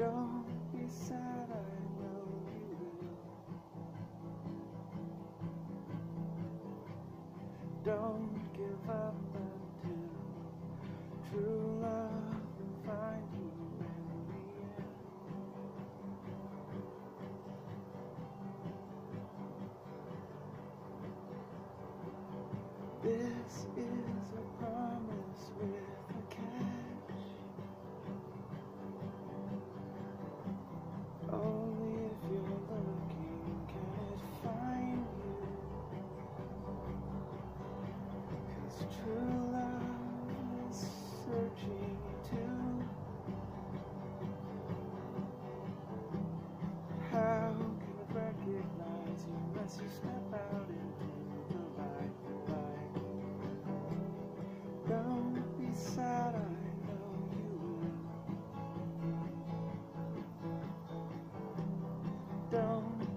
Don't be sad, I know you will. Don't give up until true love will find you in the end. This is true love is searching too. How can it recognize you unless you step out into the light? Don't be sad, I know you will. Don't